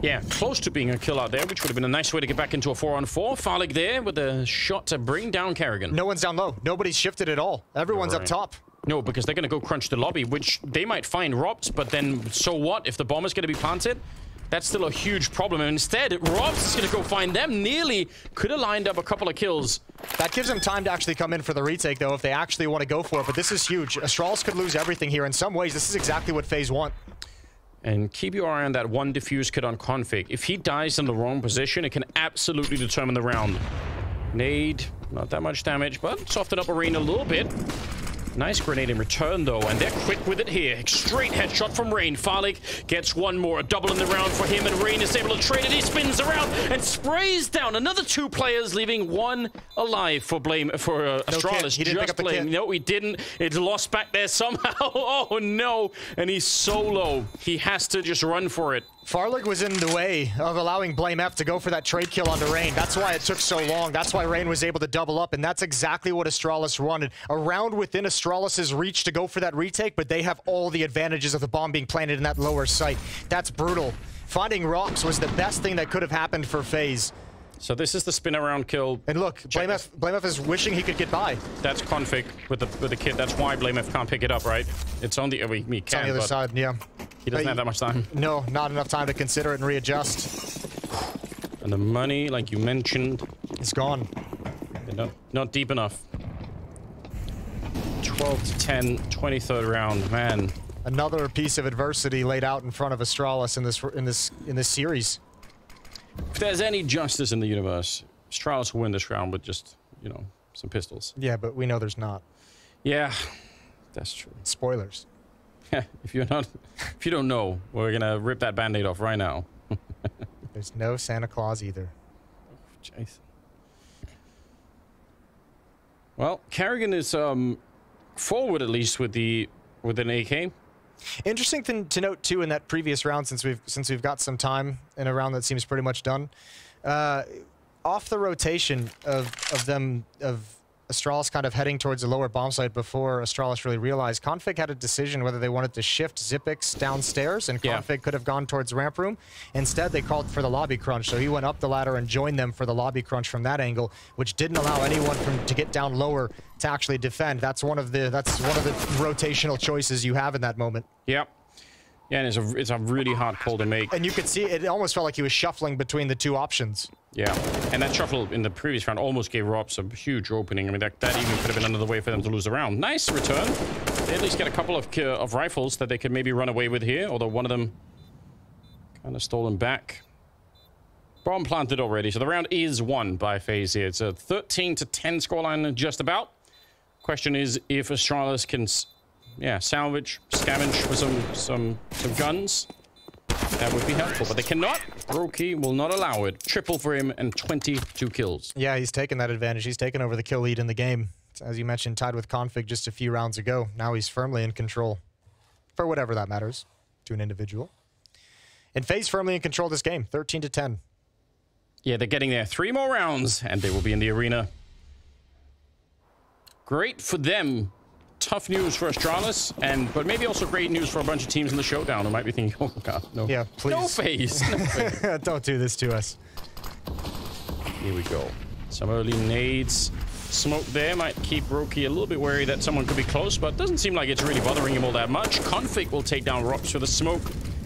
Yeah, close to being a kill out there, which would have been a nice way to get back into a 4-on-4. Farlig there with a shot to bring down Karrigan. No one's down low. Nobody's shifted at all. Everyone's right. up top. No, because they're going to go crunch the lobby, which they might find robbed, but then so what? If the bomb is going to be planted, that's still a huge problem. And instead, Rops is going to go find them. Nearly could have lined up a couple of kills. That gives them time to actually come in for the retake, though, if they actually want to go for it. But this is huge. Astralis could lose everything here. In some ways, this is exactly what FaZe want. And keep your eye on that one defuse kit on Config. If he dies in the wrong position, it can absolutely determine the round. Nade, not that much damage, but soften up Arena a little bit. Nice grenade in return, though, and they're quick with it here. Straight headshot from Rain. Farlig gets one more. A double in the round for him, and Rain is able to trade it. He spins around and sprays down another two players, leaving one alive for blame for uh, no Astralis. He didn't Just pick up blame. No, he didn't. It's lost back there somehow. *laughs* oh, no. And he's solo. He has to just run for it. Farlig was in the way of allowing Blame F to go for that trade kill onto Rain. That's why it took so long. That's why Rain was able to double up, and that's exactly what Astralis wanted. A round within Astralis's reach to go for that retake, but they have all the advantages of the bomb being planted in that lower site. That's brutal. Finding Rops was the best thing that could have happened for FaZe. So this is the spin around kill. And look, BlameF, BlameF is wishing he could get by. That's Config with the with the kid. That's why BlameF can't pick it up, right? It's on the oh, we, we can, it's on the other side, yeah. He doesn't have that much time. No, not enough time to consider it and readjust. And the money, like you mentioned, it's gone. Not, not deep enough. 12 to 10, 23rd round, man. Another piece of adversity laid out in front of Astralis in this in this in this series. If there's any justice in the universe, Astralis will win this round with just, you know, some pistols. Yeah, but we know there's not. Yeah, that's true. Spoilers. *laughs* if you're not, if you don't know, we're gonna rip that band-aid off right now. *laughs* There's no Santa Claus either. Oh, Jason. Well, Karrigan is um, forward at least with the with an AK. Interesting thing to note too in that previous round, since we've since we've got some time in a round that seems pretty much done. Uh, off the rotation of of them of Astralis kind of heading towards the lower bomb site before Astralis really realized. Config had a decision whether they wanted to shift Xyp9x downstairs, and Config yeah. could have gone towards ramp room. Instead, they called for the lobby crunch, so he went up the ladder and joined them for the lobby crunch from that angle, which didn't allow anyone from to get down lower to actually defend. That's one of the that's one of the rotational choices you have in that moment. Yep. Yeah, and it's a, it's a really hard call to make. And you could see it almost felt like he was shuffling between the two options. Yeah, and that shuffle in the previous round almost gave Rops a huge opening. I mean, that, that even could have been another way for them to lose the round. Nice return. They at least get a couple of, uh, of rifles that they could maybe run away with here, although one of them kind of stolen back. Bomb planted already, so the round is won by FaZe here. It's a 13 to 10 scoreline just about. Question is if Astralis can, yeah, salvage, scavenge for some, some, some guns. That would be helpful, but they cannot. Broky will not allow it. Triple for him and 22 kills. Yeah, he's taken that advantage. He's taken over the kill lead in the game. As you mentioned, tied with Config just a few rounds ago. Now he's firmly in control. For whatever that matters to an individual. And FaZe firmly in control this game, 13 to 10. Yeah, they're getting there. Three more rounds, and they will be in the arena. Great for them. Tough news for Astralis, and but maybe also great news for a bunch of teams in the showdown who might be thinking, *laughs* oh god, no. Yeah, please. No *laughs* FaZe. No FaZe. Don't do this to us. Here we go. Some early nades. Smoke there might keep Roki a little bit wary that someone could be close, but doesn't seem like it's really bothering him all that much. Config will take down Rops with a smoke.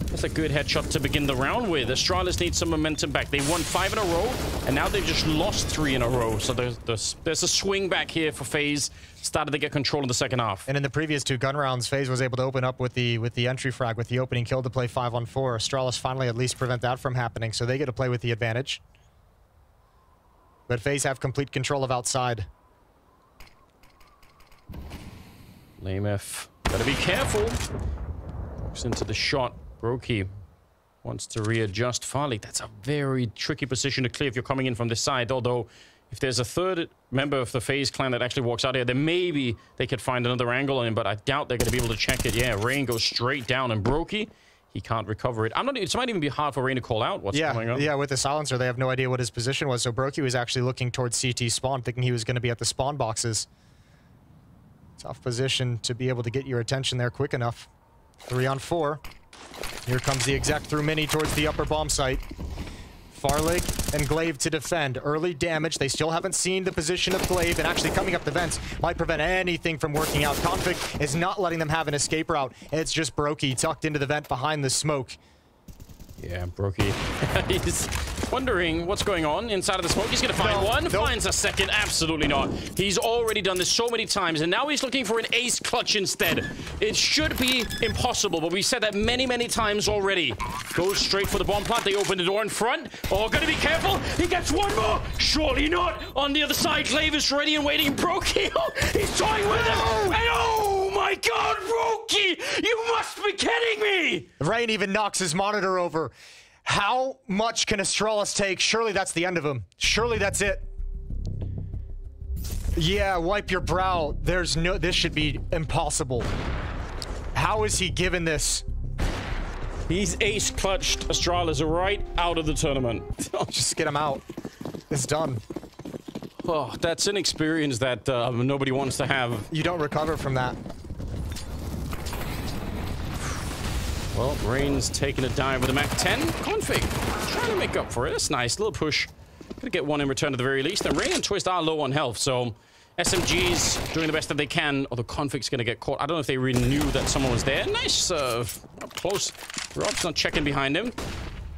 That's a good headshot to begin the round with. Astralis needs some momentum back. They won five in a row, and now they've just lost three in a row. So there's, there's, there's a swing back here for FaZe. Started to get control in the second half. And in the previous two gun rounds, FaZe was able to open up with the with the entry frag, with the opening kill to play five on four. Astralis finally at least prevent that from happening, so they get to play with the advantage. But FaZe have complete control of outside. Blame F, gotta be careful. Walks into the shot. Broky wants to readjust Farlig. That's a very tricky position to clear if you're coming in from this side. Although, if there's a third member of the FaZe clan that actually walks out here, then maybe they could find another angle on him, but I doubt they're going to be able to check it. Yeah, Rain goes straight down, and Broky, he can't recover it. I'm not. It might even be hard for Rain to call out what's yeah, going on. Yeah, with the silencer, they have no idea what his position was. So Broky was actually looking towards CT spawn, thinking he was going to be at the spawn boxes. Tough position to be able to get your attention there quick enough. Three on four. Here comes the exec through mini towards the upper bomb site. Farlig and Glaive to defend. Early damage. They still haven't seen the position of Glaive, and actually coming up the vents might prevent anything from working out. Config is not letting them have an escape route. It's just Brokey tucked into the vent behind the smoke. Yeah, Brokey. *laughs* He's wondering what's going on inside of the smoke. He's going to find No, one, nope. finds a second. Absolutely not. He's already done this so many times, and now he's looking for an ace clutch instead. It should be impossible, but we've said that many, many times already. Goes straight for the bomb plant. They open the door in front. Oh, gotta be careful. He gets one more. Surely not. On the other side, Glaive is ready and waiting. Brokey, oh, *laughs* he's toying with him. And oh my god, Brokey, you must be kidding me. Rain even knocks his monitor over. How much can Astralis take? Surely that's the end of him. Surely that's it. Yeah, wipe your brow. There's no... This should be impossible. How is he given this? He's ace clutched Astralis right out of the tournament. *laughs* Just get him out. It's done. Oh, that's an experience that uh, nobody wants to have. You don't recover from that. Well, Rain's taking a dive with a Mac 10. Config trying to make up for it. That's nice. Little push. Gonna get one in return at the very least. And Rain and Twist are low on health, so SMG's doing the best that they can, although Config's gonna get caught. I don't know if they really knew that someone was there. Nice, uh, up close. Rops not checking behind him.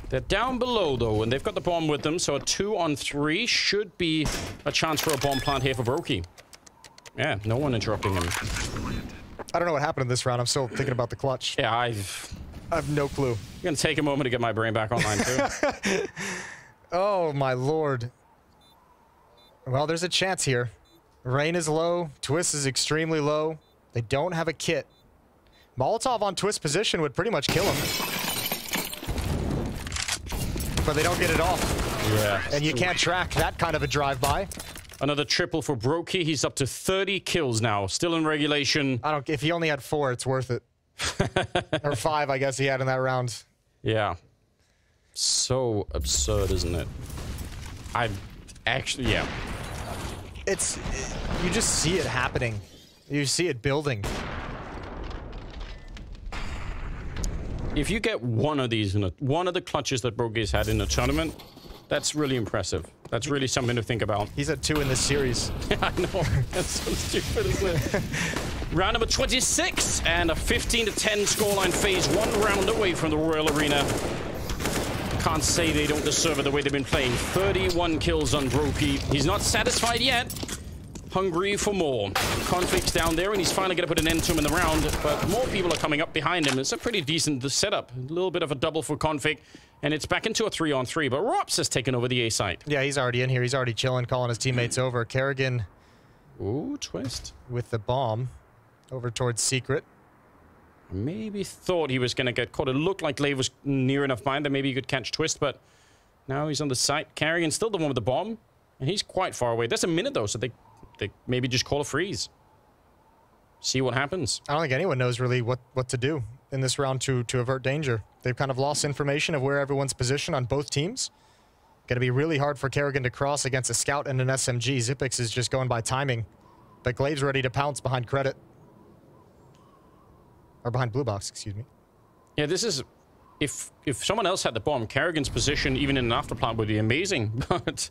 They're down below, though, and they've got the bomb with them, so a two on three should be a chance for a bomb plant here for Brokey. Yeah, no one interrupting him. I don't know what happened in this round. I'm still thinking about the clutch. Yeah, I've... I have no clue. I'm gonna take a moment to get my brain back online, too. *laughs* Oh, my lord. Well, there's a chance here. Rain is low. Twist is extremely low. They don't have a kit. Molotov on Twist position would pretty much kill him. But they don't get it off. yeah. And you can't track that kind of a drive-by. Another triple for Brokey. He's up to 30 kills now. Still in regulation. I don't... If he only had four, it's worth it. *laughs* or five, I guess he had in that round. Yeah. So absurd, isn't it? I actually, yeah. It's... You just see it happening. You see it building. If you get one of these, in a, one of the clutches that Brokey's had in a tournament, that's really impressive. That's really something to think about. He's at two in this series. *laughs* I know. That's so stupid, isn't it? *laughs* Round number 26 and a 15 to 10 scoreline FaZe one round away from the Royal Arena. Can't say they don't deserve it the way they've been playing. 31 kills on Brokey. He's not satisfied yet. Hungry for more. k0nfig's down there, and he's finally going to put an end to him in the round, but more people are coming up behind him. It's a pretty decent setup. A little bit of a double for k0nfig, and it's back into a three-on-three, 3 but ropz has taken over the A site. Yeah, he's already in here. He's already chilling, calling his teammates over. Karrigan... Ooh, twist. With the bomb over towards Secret. Maybe thought he was going to get caught. It looked like Glaive was near enough behind that maybe he could catch Twist, but now he's on the site. Karrigan still the one with the bomb, and he's quite far away. That's a minute, though, so they, they maybe just call a freeze. See what happens. I don't think anyone knows really what, what to do in this round to, to avert danger. They've kind of lost information of where everyone's positioned on both teams. Going to be really hard for Karrigan to cross against a Scout and an SMG. Xyp9x is just going by timing, but Glaive's ready to pounce behind Credit. Or behind blue box, excuse me. Yeah, this is... If if someone else had the bomb, Karrigan's position, even in an afterplant, would be amazing. *laughs* But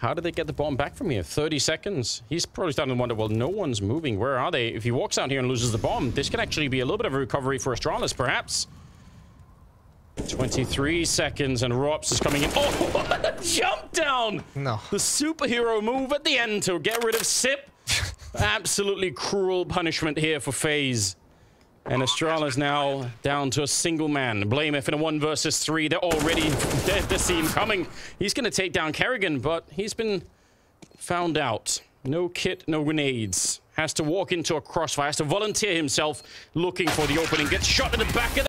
how did they get the bomb back from here? 30 seconds. He's probably starting to wonder, well, no one's moving. Where are they? If he walks out here and loses the bomb, this could actually be a little bit of a recovery for Astralis, perhaps. 23 seconds, and ropz is coming in. Oh, what *laughs* a jump down! No. The superhero move at the end to get rid of Sip. *laughs* Absolutely cruel punishment here for FaZe. And Astralis now down to a single man. blameF in a one versus three. They're already dead to see him coming. He's going to take down Karrigan, but he's been found out. No kit, no grenades. Has to walk into a crossfire. Has to volunteer himself looking for the opening. Gets shot in the back of the